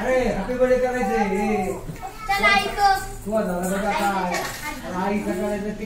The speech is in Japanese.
अरे happy birthday करायचे तुला दादा बघा काय करायचं